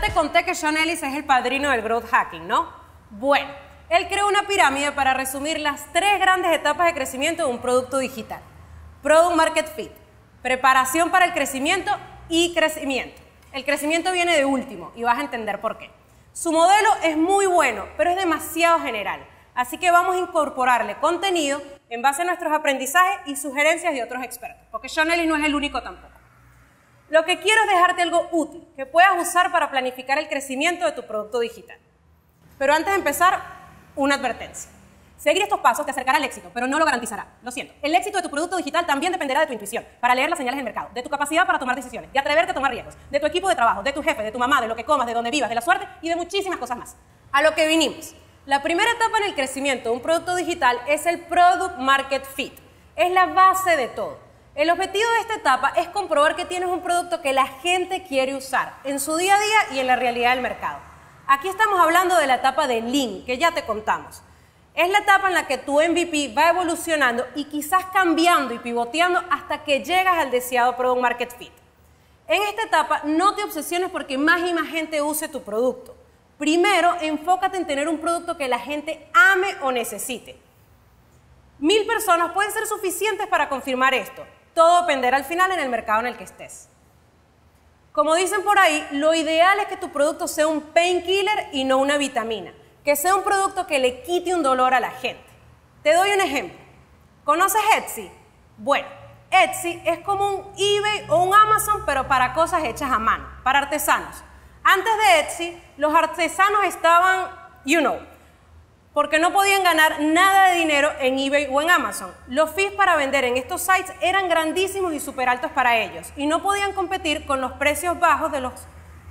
Te conté que Sean Ellis es el padrino del growth hacking, ¿no? Bueno, él creó una pirámide para resumir las tres grandes etapas de crecimiento de un producto digital. Product Market Fit, preparación para el crecimiento y crecimiento. El crecimiento viene de último y vas a entender por qué. Su modelo es muy bueno, pero es demasiado general. Así que vamos a incorporarle contenido en base a nuestros aprendizajes y sugerencias de otros expertos, porque Sean Ellis no es el único tampoco. Lo que quiero es dejarte algo útil que puedas usar para planificar el crecimiento de tu producto digital. Pero antes de empezar, una advertencia. Seguir estos pasos te acercará al éxito, pero no lo garantizará. Lo siento. El éxito de tu producto digital también dependerá de tu intuición, para leer las señales del mercado, de tu capacidad para tomar decisiones, de atreverte a tomar riesgos, de tu equipo de trabajo, de tu jefe, de tu mamá, de lo que comas, de donde vivas, de la suerte y de muchísimas cosas más. A lo que vinimos. La primera etapa en el crecimiento de un producto digital es el Product Market Fit. Es la base de todo. El objetivo de esta etapa es comprobar que tienes un producto que la gente quiere usar en su día a día y en la realidad del mercado. Aquí estamos hablando de la etapa de Lean, que ya te contamos. Es la etapa en la que tu MVP va evolucionando y quizás cambiando y pivoteando hasta que llegas al deseado Product Market Fit. En esta etapa no te obsesiones porque más y más gente use tu producto. Primero, enfócate en tener un producto que la gente ame o necesite. Mil personas pueden ser suficientes para confirmar esto. Todo dependerá al final en el mercado en el que estés. Como dicen por ahí, lo ideal es que tu producto sea un painkiller y no una vitamina que sea un producto que le quite un dolor a la gente. Te doy un ejemplo. ¿Conoces Etsy? Bueno, Etsy es como un eBay o un Amazon, pero para cosas hechas a mano, para artesanos. Antes de Etsy, los artesanos estaban, you know, porque no podían ganar nada de dinero en eBay o en Amazon. Los fees para vender en estos sites eran grandísimos y súper altos para ellos y no podían competir con los precios bajos de los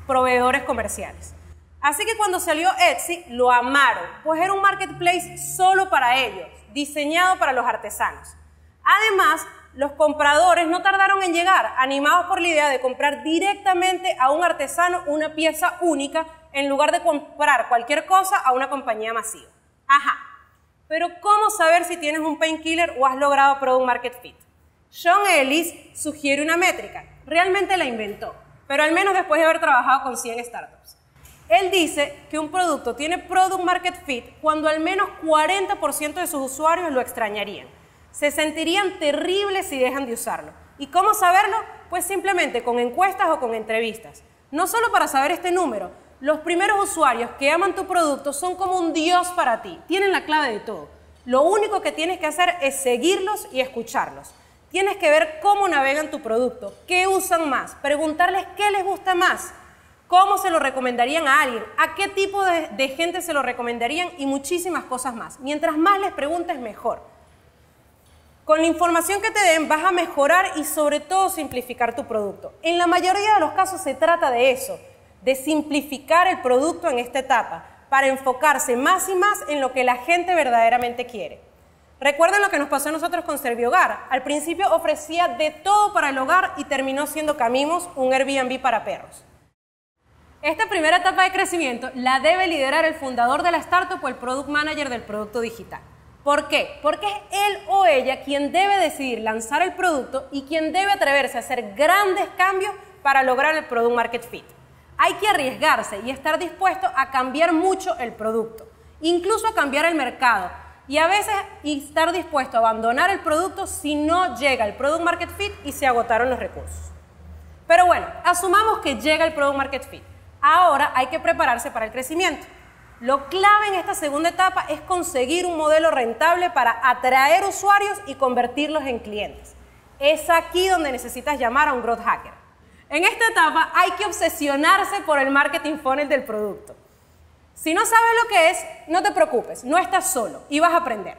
proveedores comerciales. Así que cuando salió Etsy, lo amaron, pues era un marketplace solo para ellos, diseñado para los artesanos. Además, los compradores no tardaron en llegar, animados por la idea de comprar directamente a un artesano una pieza única en lugar de comprar cualquier cosa a una compañía masiva. Ajá, pero ¿cómo saber si tienes un painkiller o has logrado Product Market Fit? Sean Ellis sugiere una métrica, realmente la inventó, pero al menos después de haber trabajado con 100 startups. Él dice que un producto tiene product market fit cuando al menos 40% de sus usuarios lo extrañarían. Se sentirían terribles si dejan de usarlo. ¿Y cómo saberlo? Pues simplemente con encuestas o con entrevistas. No solo para saber este número, los primeros usuarios que aman tu producto son como un dios para ti, tienen la clave de todo. Lo único que tienes que hacer es seguirlos y escucharlos. Tienes que ver cómo navegan tu producto, qué usan más, preguntarles qué les gusta más cómo se lo recomendarían a alguien, a qué tipo de, gente se lo recomendarían y muchísimas cosas más. Mientras más les preguntes, mejor. Con la información que te den vas a mejorar y sobre todo simplificar tu producto. En la mayoría de los casos se trata de eso, de simplificar el producto en esta etapa, para enfocarse más y más en lo que la gente verdaderamente quiere. Recuerden lo que nos pasó a nosotros con Serviogar. Al principio ofrecía de todo para el hogar y terminó siendo Camimos un Airbnb para perros. Esta primera etapa de crecimiento la debe liderar el fundador de la startup o el product manager del producto digital. ¿Por qué? Porque es él o ella quien debe decidir lanzar el producto y quien debe atreverse a hacer grandes cambios para lograr el product market fit. Hay que arriesgarse y estar dispuesto a cambiar mucho el producto, incluso a cambiar el mercado y a veces estar dispuesto a abandonar el producto si no llega el product market fit y se agotaron los recursos. Pero bueno, asumamos que llega el product market fit. Ahora hay que prepararse para el crecimiento. Lo clave en esta segunda etapa es conseguir un modelo rentable para atraer usuarios y convertirlos en clientes. Es aquí donde necesitas llamar a un growth hacker. En esta etapa hay que obsesionarse por el marketing funnel del producto. Si no sabes lo que es, no te preocupes, no estás solo y vas a aprender.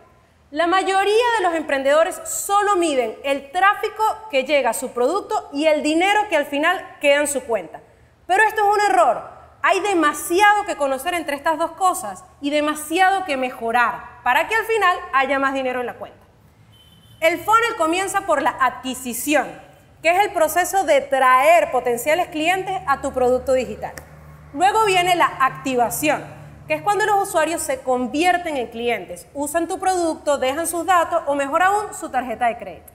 La mayoría de los emprendedores solo miden el tráfico que llega a su producto y el dinero que al final queda en su cuenta. Pero esto es un error. Hay demasiado que conocer entre estas dos cosas y demasiado que mejorar para que al final haya más dinero en la cuenta. El funnel comienza por la adquisición, que es el proceso de traer potenciales clientes a tu producto digital. Luego viene la activación, que es cuando los usuarios se convierten en clientes, usan tu producto, dejan sus datos o mejor aún su tarjeta de crédito.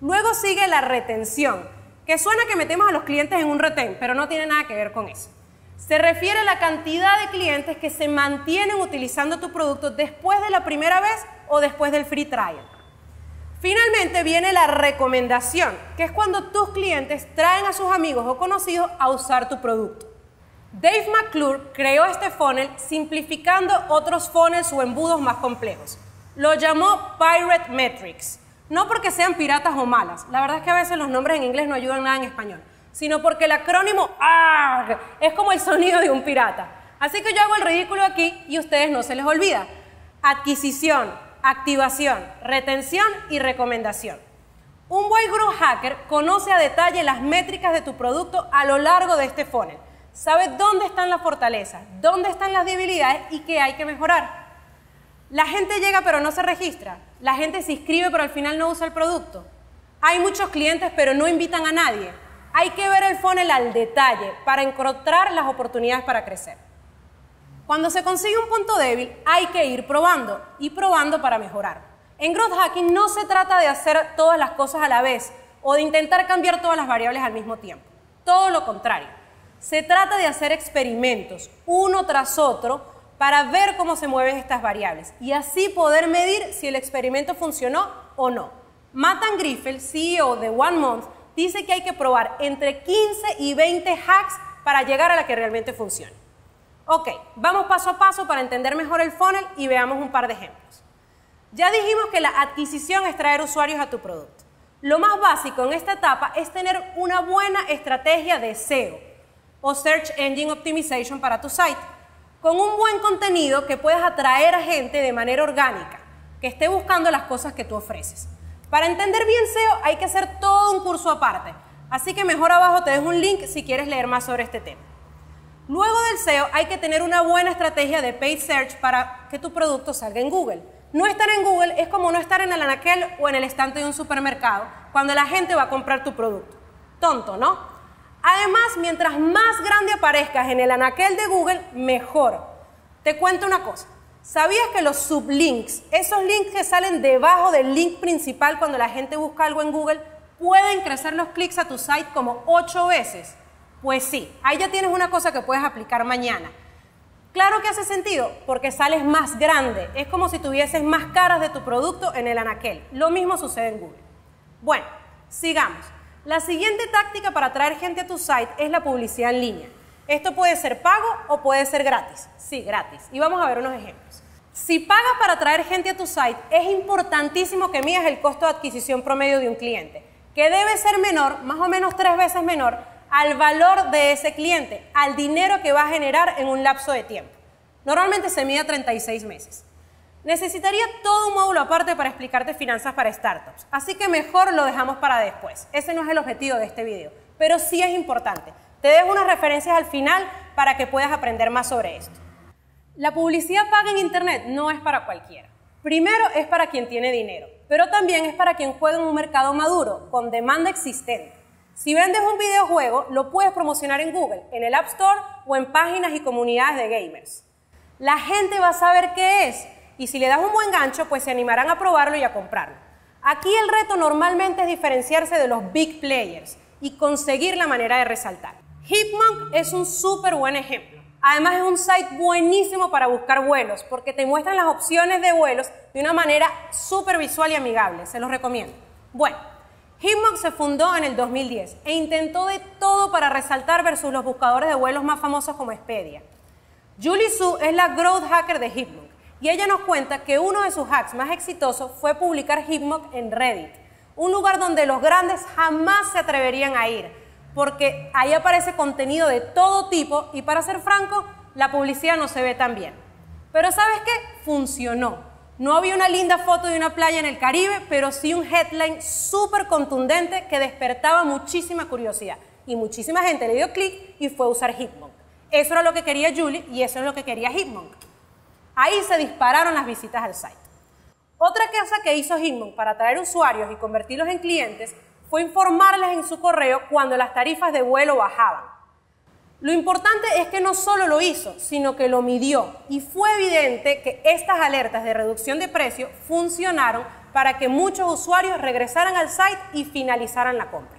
Luego sigue la retención, que suena que metemos a los clientes en un retén, pero no tiene nada que ver con eso. Se refiere a la cantidad de clientes que se mantienen utilizando tu producto después de la primera vez o después del free trial. Finalmente viene la recomendación, que es cuando tus clientes traen a sus amigos o conocidos a usar tu producto. Dave McClure creó este funnel simplificando otros funnels o embudos más complejos. Lo llamó Pirate Metrics. No porque sean piratas o malas, la verdad es que a veces los nombres en inglés no ayudan nada en español, sino porque el acrónimo ARG es como el sonido de un pirata. Así que yo hago el ridículo aquí y ustedes no se les olvida. Adquisición, activación, retención y recomendación. Un buen growth hacker conoce a detalle las métricas de tu producto a lo largo de este funnel. Sabe dónde están las fortalezas, dónde están las debilidades y qué hay que mejorar. La gente llega pero no se registra. La gente se inscribe pero al final no usa el producto. Hay muchos clientes pero no invitan a nadie. Hay que ver el funnel al detalle para encontrar las oportunidades para crecer. Cuando se consigue un punto débil, hay que ir probando y probando para mejorar. En Growth Hacking no se trata de hacer todas las cosas a la vez o de intentar cambiar todas las variables al mismo tiempo. Todo lo contrario. Se trata de hacer experimentos uno tras otro para ver cómo se mueven estas variables y así poder medir si el experimento funcionó o no. Matan Griffel, CEO de One Month, dice que hay que probar entre 15 y 20 hacks para llegar a la que realmente funcione. Ok, vamos paso a paso para entender mejor el funnel y veamos un par de ejemplos. Ya dijimos que la adquisición es traer usuarios a tu producto. Lo más básico en esta etapa es tener una buena estrategia de SEO o Search Engine Optimization para tu site con un buen contenido que puedas atraer a gente de manera orgánica, que esté buscando las cosas que tú ofreces. Para entender bien SEO hay que hacer todo un curso aparte, así que mejor abajo te dejo un link si quieres leer más sobre este tema. Luego del SEO hay que tener una buena estrategia de paid search para que tu producto salga en Google. No estar en Google es como no estar en el anaquel o en el estante de un supermercado cuando la gente va a comprar tu producto. Tonto, ¿no? Además, mientras más grande aparezcas en el anaquel de Google, mejor. Te cuento una cosa. ¿Sabías que los sublinks, esos links que salen debajo del link principal cuando la gente busca algo en Google, pueden crecer los clics a tu site como 8 veces? Pues sí, ahí ya tienes una cosa que puedes aplicar mañana. Claro que hace sentido, porque sales más grande. Es como si tuvieses más caras de tu producto en el anaquel. Lo mismo sucede en Google. Bueno, sigamos. La siguiente táctica para atraer gente a tu site es la publicidad en línea. Esto puede ser pago o puede ser gratis. Sí, gratis. Y vamos a ver unos ejemplos. Si pagas para atraer gente a tu site, es importantísimo que midas el costo de adquisición promedio de un cliente, que debe ser menor, más o menos tres veces menor, al valor de ese cliente, al dinero que va a generar en un lapso de tiempo. Normalmente se mide a 36 meses. Necesitaría todo un módulo aparte para explicarte finanzas para startups, así que mejor lo dejamos para después. Ese no es el objetivo de este video, pero sí es importante. Te dejo unas referencias al final para que puedas aprender más sobre esto. La publicidad paga en Internet no es para cualquiera. Primero es para quien tiene dinero, pero también es para quien juega en un mercado maduro, con demanda existente. Si vendes un videojuego, lo puedes promocionar en Google, en el App Store o en páginas y comunidades de gamers. La gente va a saber qué es y si le das un buen gancho, pues se animarán a probarlo y a comprarlo. Aquí el reto normalmente es diferenciarse de los big players y conseguir la manera de resaltar. Hipmonk es un súper buen ejemplo. Además es un site buenísimo para buscar vuelos porque te muestran las opciones de vuelos de una manera súper visual y amigable. Se los recomiendo. Bueno, Hipmonk se fundó en el 2010 e intentó de todo para resaltar versus los buscadores de vuelos más famosos como Expedia. Julie Su es la growth hacker de Hipmonk y ella nos cuenta que uno de sus hacks más exitosos fue publicar Hipmock en Reddit, un lugar donde los grandes jamás se atreverían a ir, porque ahí aparece contenido de todo tipo y para ser franco, la publicidad no se ve tan bien. Pero ¿sabes qué? Funcionó. No había una linda foto de una playa en el Caribe, pero sí un headline súper contundente que despertaba muchísima curiosidad. Y muchísima gente le dio clic y fue a usar Hipmonk. Eso era lo que quería Julie y eso es lo que quería Hipmonk. Ahí se dispararon las visitas al site. Otra cosa que hizo Hitmon para atraer usuarios y convertirlos en clientes fue informarles en su correo cuando las tarifas de vuelo bajaban. Lo importante es que no solo lo hizo, sino que lo midió y fue evidente que estas alertas de reducción de precio funcionaron para que muchos usuarios regresaran al site y finalizaran la compra.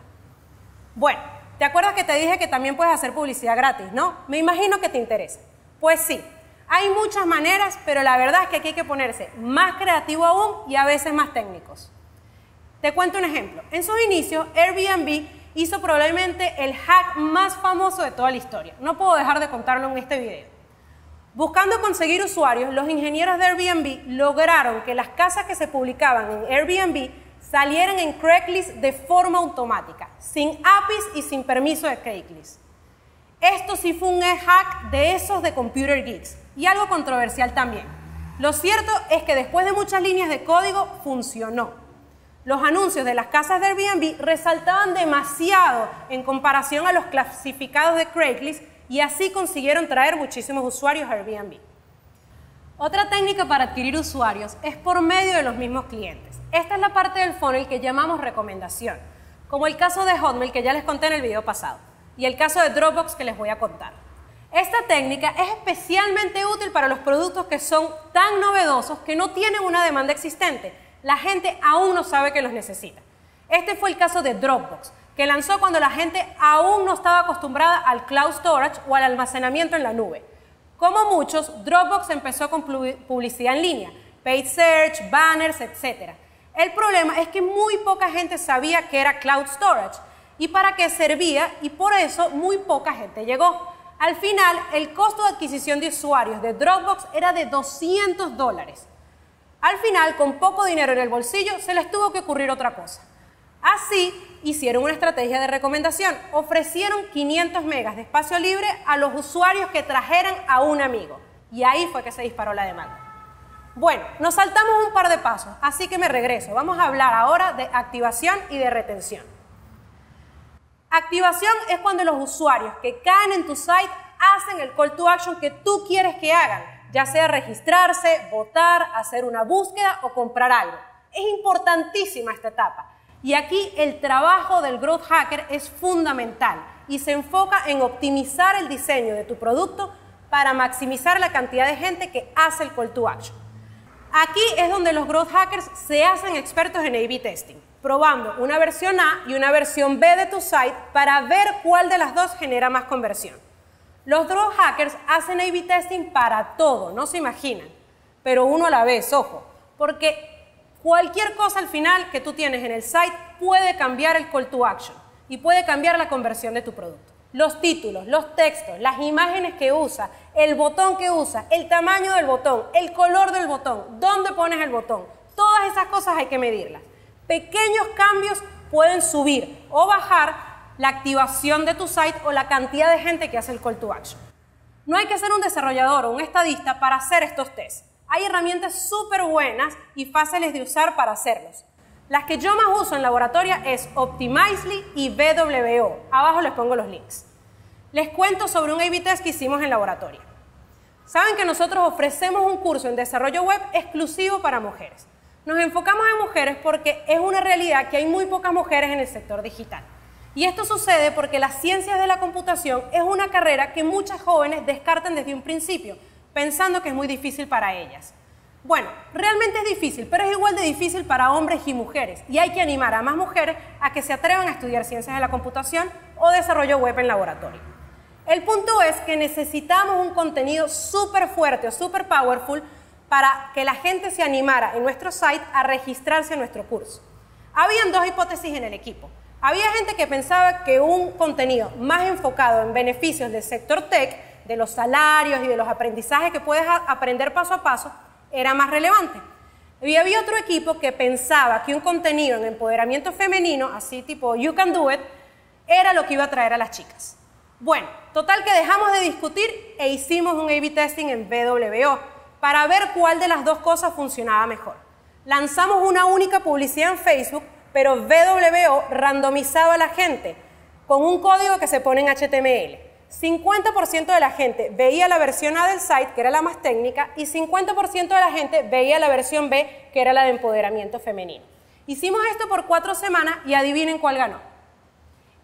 Bueno, ¿te acuerdas que te dije que también puedes hacer publicidad gratis, no? Me imagino que te interesa. Pues sí, hay muchas maneras, pero la verdad es que aquí hay que ponerse más creativo aún y a veces más técnicos. Te cuento un ejemplo. En sus inicios, Airbnb hizo probablemente el hack más famoso de toda la historia. No puedo dejar de contarlo en este video. Buscando conseguir usuarios, los ingenieros de Airbnb lograron que las casas que se publicaban en Airbnb salieran en Craigslist de forma automática, sin APIs y sin permiso de Craigslist. Esto sí fue un hack de esos de Computer Geeks y algo controversial también. Lo cierto es que después de muchas líneas de código funcionó. Los anuncios de las casas de Airbnb resaltaban demasiado en comparación a los clasificados de Craigslist y así consiguieron traer muchísimos usuarios a Airbnb. Otra técnica para adquirir usuarios es por medio de los mismos clientes. Esta es la parte del funnel que llamamos recomendación, como el caso de Hotmail que ya les conté en el video pasado y el caso de Dropbox que les voy a contar. Esta técnica es especialmente útil para los productos que son tan novedosos que no tienen una demanda existente. La gente aún no sabe que los necesita. Este fue el caso de Dropbox, que lanzó cuando la gente aún no estaba acostumbrada al cloud storage o al almacenamiento en la nube. Como muchos, Dropbox empezó con publicidad en línea, paid search, banners, etc. El problema es que muy poca gente sabía que era cloud storage y para qué servía y por eso muy poca gente llegó. Al final, el costo de adquisición de usuarios de Dropbox era de 200 dólares. Al final, con poco dinero en el bolsillo, se les tuvo que ocurrir otra cosa. Así, hicieron una estrategia de recomendación. Ofrecieron 500 megas de espacio libre a los usuarios que trajeran a un amigo. Y ahí fue que se disparó la demanda. Bueno, nos saltamos un par de pasos, así que me regreso. Vamos a hablar ahora de activación y de retención. Activación es cuando los usuarios que caen en tu site hacen el call to action que tú quieres que hagan, ya sea registrarse, votar, hacer una búsqueda o comprar algo. Es importantísima esta etapa. Y aquí el trabajo del Growth Hacker es fundamental y se enfoca en optimizar el diseño de tu producto para maximizar la cantidad de gente que hace el call to action. Aquí es donde los Growth Hackers se hacen expertos en A-B testing probando una versión A y una versión B de tu site para ver cuál de las dos genera más conversión. Los draw hackers hacen A-B testing para todo, no se imaginan, pero uno a la vez, ojo, porque cualquier cosa al final que tú tienes en el site puede cambiar el call to action y puede cambiar la conversión de tu producto. Los títulos, los textos, las imágenes que usa, el botón que usa, el tamaño del botón, el color del botón, dónde pones el botón, todas esas cosas hay que medirlas pequeños cambios pueden subir o bajar la activación de tu site o la cantidad de gente que hace el call to action. No hay que ser un desarrollador o un estadista para hacer estos tests. Hay herramientas súper buenas y fáciles de usar para hacerlos. Las que yo más uso en laboratorio es Optimizely y BWO. Abajo les pongo los links. Les cuento sobre un A-B test que hicimos en laboratorio. Saben que nosotros ofrecemos un curso en desarrollo web exclusivo para mujeres. Nos enfocamos en mujeres porque es una realidad que hay muy pocas mujeres en el sector digital. Y esto sucede porque las ciencias de la computación es una carrera que muchas jóvenes descartan desde un principio, pensando que es muy difícil para ellas. Bueno, realmente es difícil, pero es igual de difícil para hombres y mujeres. Y hay que animar a más mujeres a que se atrevan a estudiar ciencias de la computación o desarrollo web en laboratorio. El punto es que necesitamos un contenido súper fuerte o súper powerful para que la gente se animara en nuestro site a registrarse en nuestro curso. Habían dos hipótesis en el equipo. Había gente que pensaba que un contenido más enfocado en beneficios del sector tech, de los salarios y de los aprendizajes que puedes aprender paso a paso, era más relevante. Y había otro equipo que pensaba que un contenido en empoderamiento femenino, así tipo You Can Do It, era lo que iba a traer a las chicas. Bueno, total que dejamos de discutir e hicimos un A-B testing en BWO para ver cuál de las dos cosas funcionaba mejor. Lanzamos una única publicidad en Facebook, pero WO randomizaba a la gente con un código que se pone en HTML. 50% de la gente veía la versión A del site, que era la más técnica, y 50% de la gente veía la versión B, que era la de empoderamiento femenino. Hicimos esto por cuatro semanas y adivinen cuál ganó.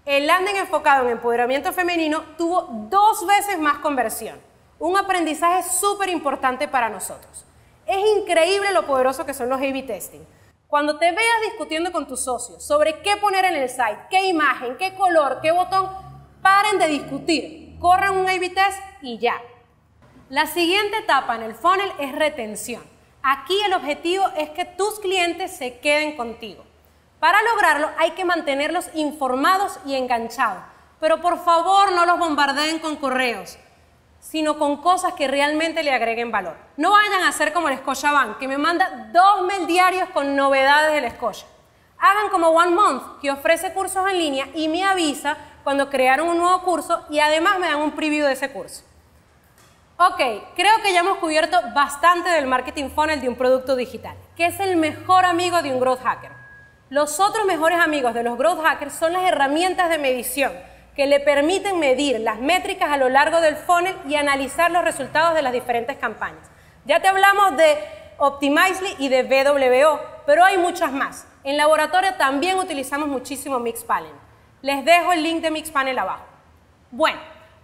El landing enfocado en empoderamiento femenino tuvo dos veces más conversión un aprendizaje súper importante para nosotros. Es increíble lo poderoso que son los A-B testing. Cuando te veas discutiendo con tus socios sobre qué poner en el site, qué imagen, qué color, qué botón, Paren de discutir, corran un A-B test y ya. La siguiente etapa en el funnel es retención. Aquí el objetivo es que tus clientes se queden contigo. Para lograrlo hay que mantenerlos informados y enganchados. Pero por favor no los bombardeen con correos, sino con cosas que realmente le agreguen valor. No vayan a hacer como el Bank, que me manda dos mail diarios con novedades del Scotia. Hagan como One Month, que ofrece cursos en línea y me avisa cuando crearon un nuevo curso y además me dan un preview de ese curso. Ok, creo que ya hemos cubierto bastante del marketing funnel de un producto digital, que es el mejor amigo de un growth hacker. Los otros mejores amigos de los growth hackers son las herramientas de medición que le permiten medir las métricas a lo largo del funnel y analizar los resultados de las diferentes campañas. Ya te hablamos de Optimizely y de BWO, pero hay muchas más. En laboratorio también utilizamos muchísimo Mixpanel. Les dejo el link de Mixpanel abajo. Bueno,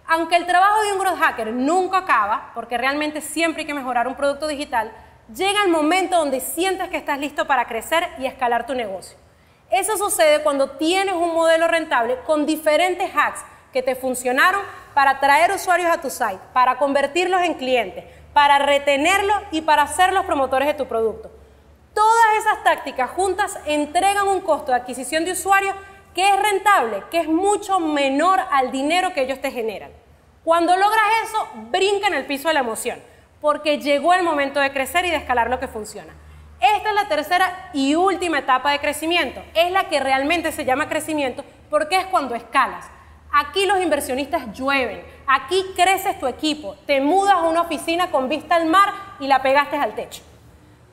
aunque el trabajo de un growth hacker nunca acaba, porque realmente siempre hay que mejorar un producto digital, llega el momento donde sientes que estás listo para crecer y escalar tu negocio. Eso sucede cuando tienes un modelo rentable con diferentes hacks que te funcionaron para atraer usuarios a tu site, para convertirlos en clientes, para retenerlos y para ser los promotores de tu producto. Todas esas tácticas juntas entregan un costo de adquisición de usuarios que es rentable, que es mucho menor al dinero que ellos te generan. Cuando logras eso, brinca en el piso de la emoción, porque llegó el momento de crecer y de escalar lo que funciona. Esta es la tercera y última etapa de crecimiento. Es la que realmente se llama crecimiento porque es cuando escalas. Aquí los inversionistas llueven, aquí creces tu equipo, te mudas a una oficina con vista al mar y la pegaste al techo.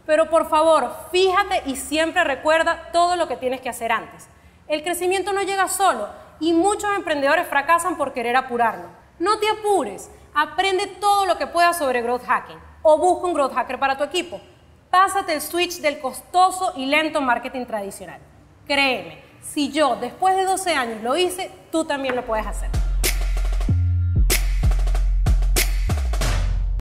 Pero por favor, fíjate y siempre recuerda todo lo que tienes que hacer antes. El crecimiento no llega solo y muchos emprendedores fracasan por querer apurarlo. No te apures, aprende todo lo que puedas sobre growth hacking o busca un growth hacker para tu equipo. Pásate el switch del costoso y lento marketing tradicional. Créeme, si yo después de 12 años lo hice, tú también lo puedes hacer.